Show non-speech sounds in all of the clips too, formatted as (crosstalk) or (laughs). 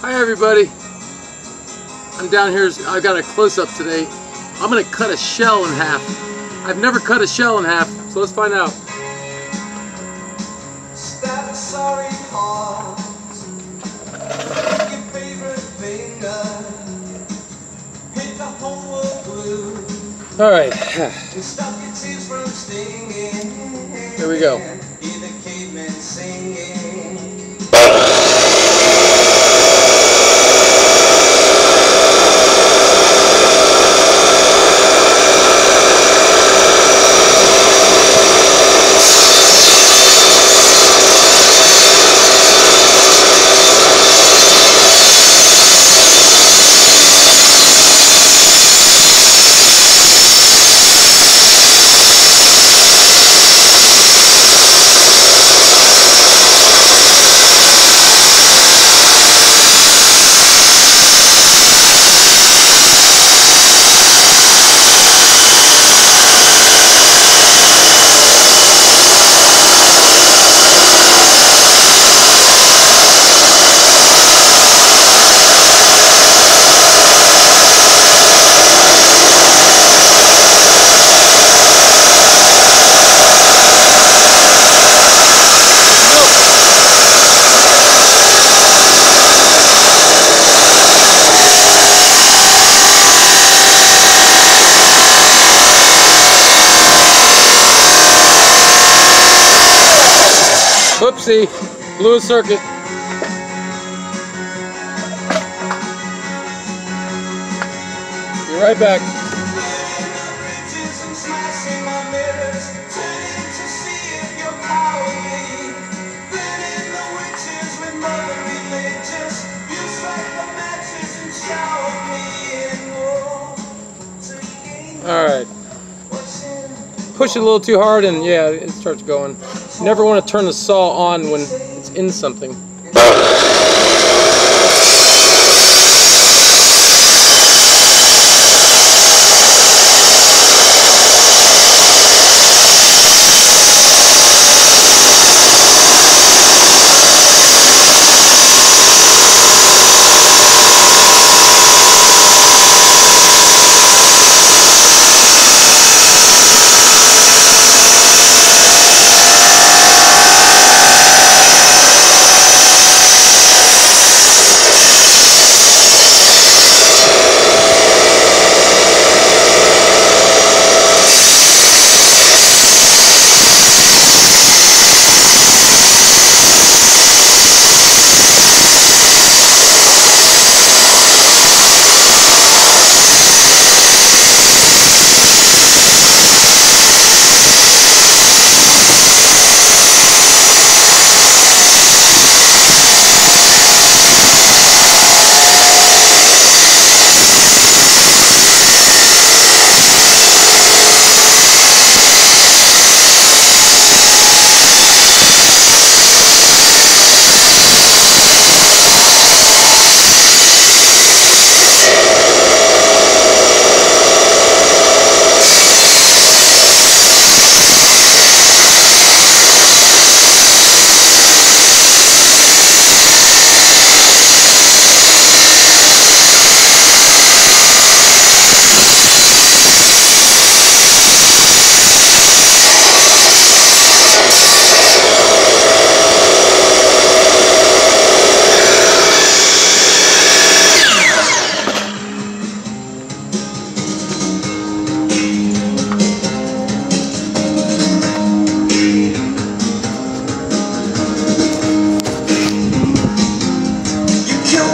Hi everybody. I'm down here, I've got a close-up today. I'm gonna cut a shell in half. I've never cut a shell in half, so let's find out. All right. Here we go. Whoopsie, blew a circuit. Be right back. All right. Push it a little too hard and yeah, it starts going. Never want to turn the saw on when it's in something.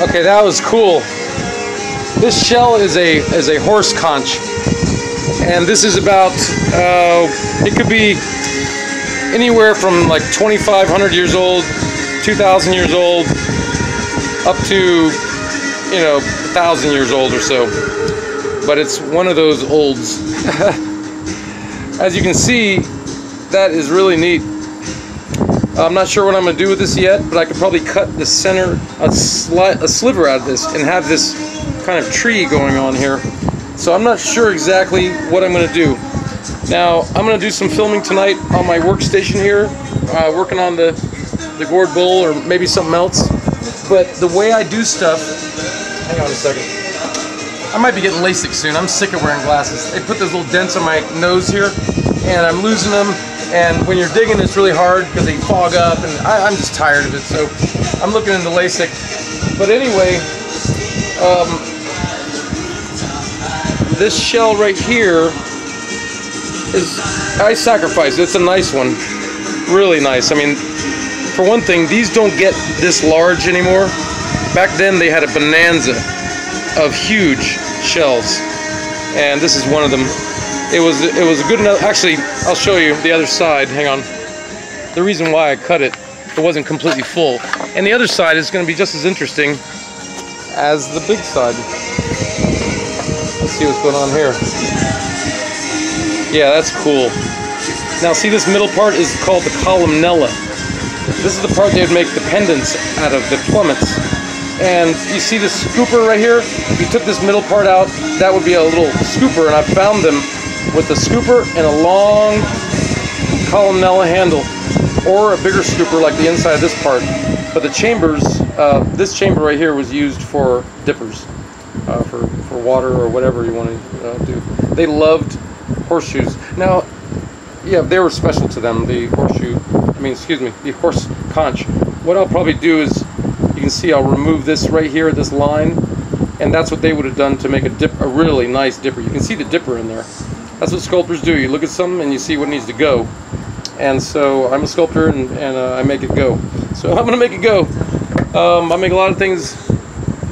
Okay, that was cool. This shell is a is a horse conch, and this is about uh, it could be anywhere from like 2,500 years old, 2,000 years old, up to you know a thousand years old or so. But it's one of those olds. (laughs) As you can see, that is really neat. I'm not sure what I'm going to do with this yet, but I could probably cut the center, a, a sliver out of this and have this kind of tree going on here. So I'm not sure exactly what I'm going to do. Now, I'm going to do some filming tonight on my workstation here, uh, working on the, the gourd bowl or maybe something else. But the way I do stuff, hang on a second. I might be getting LASIK soon. I'm sick of wearing glasses. They put those little dents on my nose here, and I'm losing them and when you're digging, it's really hard because they fog up, and I, am just tired of it. So I'm looking into LASIK. But anyway, um, this shell right here is I sacrifice. It's a nice one, really nice. I mean, for one thing, these don't get this large anymore. Back then, they had a bonanza of huge shells, and this is one of them it was it was good enough. Actually, I'll show you the other side. Hang on. The reason why I cut it, it wasn't completely full, and the other side is going to be just as interesting as the big side. Let's see what's going on here. Yeah, that's cool. Now, see this middle part is called the columella. This is the part they would make the pendants out of, the plummets. And you see this scooper right here? If you took this middle part out, that would be a little scooper, and I found them with a scooper and a long columella handle or a bigger scooper like the inside of this part. But the chambers, uh, this chamber right here was used for dippers, uh, for, for water or whatever you want to uh, do. They loved horseshoes. Now, yeah, they were special to them, the horseshoe, I mean, excuse me, the horse conch. What I'll probably do is, you can see I'll remove this right here, this line, and that's what they would have done to make a dip, a really nice dipper. You can see the dipper in there. That's what sculptors do. You look at something and you see what needs to go. And so I'm a sculptor and, and uh, I make it go. So (laughs) I'm going to make it go. Um, I make a lot of things.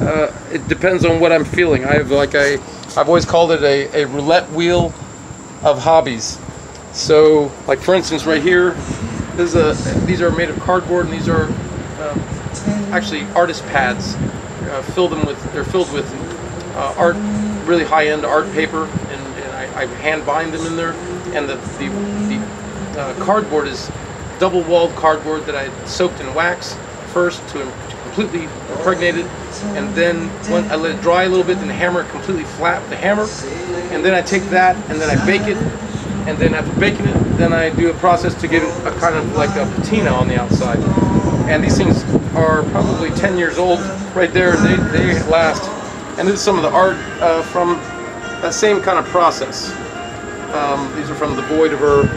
Uh, it depends on what I'm feeling. I have like a, I've always called it a, a roulette wheel of hobbies. So, like for instance, right here, this is a, these are made of cardboard, and these are uh, actually artist pads. Uh, fill them with, they're filled with uh, art, really high-end art paper, I hand bind them in there, and the the, the uh, cardboard is double walled cardboard that I soaked in wax first to, to completely impregnate it, and then when I let it dry a little bit, then hammer it completely flat with the hammer, and then I take that and then I bake it, and then after baking it, then I do a process to get a kind of like a patina on the outside. And these things are probably 10 years old right there, they, they last. And this is some of the art uh, from that same kind of process. Um, these are from the Bois de Verre,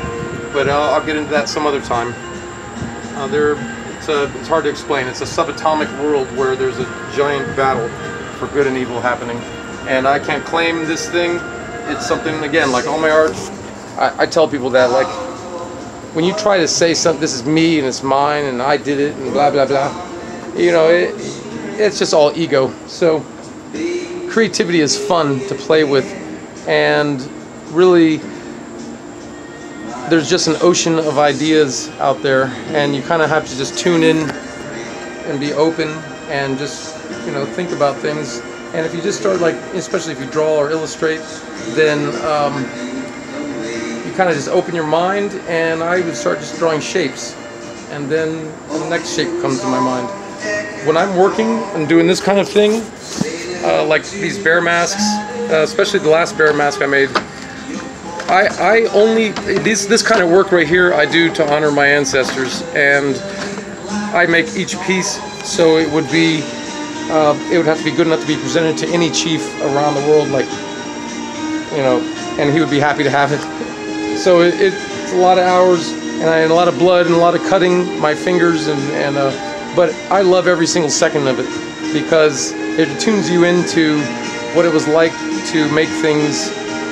but I'll, I'll, get into that some other time. Uh, it's, a, it's hard to explain. It's a subatomic world where there's a giant battle for good and evil happening. And I can't claim this thing. It's something, again, like all my art, I, I tell people that, like, when you try to say something, this is me and it's mine and I did it and blah, blah, blah, you know, it, it's just all ego. So creativity is fun to play with and really there's just an ocean of ideas out there and you kind of have to just tune in and be open and just you know think about things. And if you just start like especially if you draw or illustrate then um, you kind of just open your mind and I would start just drawing shapes. And then the next shape comes to my mind. When I'm working and doing this kind of thing uh, like these bear masks, uh, especially the last bear mask I made. I, I only, this, this kind of work right here I do to honor my ancestors and I make each piece so it would be, uh, it would have to be good enough to be presented to any chief around the world like, you know, and he would be happy to have it. So it, it's a lot of hours and, I, and a lot of blood and a lot of cutting my fingers and, and uh, but I love every single second of it because it tunes you into what it was like to make things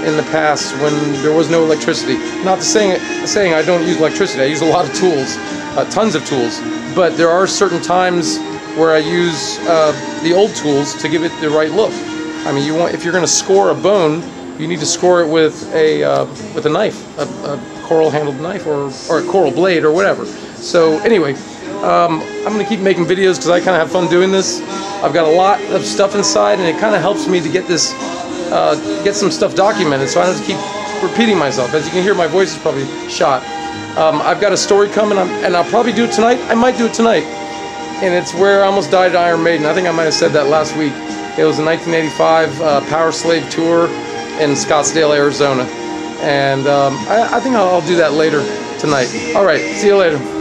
in the past when there was no electricity. Not saying saying I don't use electricity. I use a lot of tools, uh, tons of tools. But there are certain times where I use uh, the old tools to give it the right look. I mean, you want if you're going to score a bone, you need to score it with a uh, with a knife, a, a coral handled knife, or or a coral blade, or whatever. So anyway, um, I'm going to keep making videos because I kind of have fun doing this. I've got a lot of stuff inside, and it kind of helps me to get this uh, get some stuff documented, so I don't have to keep repeating myself. As you can hear, my voice is probably shot. Um, I've got a story coming, I'm, and I'll probably do it tonight. I might do it tonight, and it's where I almost died at Iron Maiden. I think I might have said that last week. It was a 1985 uh, Powerslave tour in Scottsdale, Arizona, and um, I, I, think I'll, I'll do that later tonight. All right, see you later.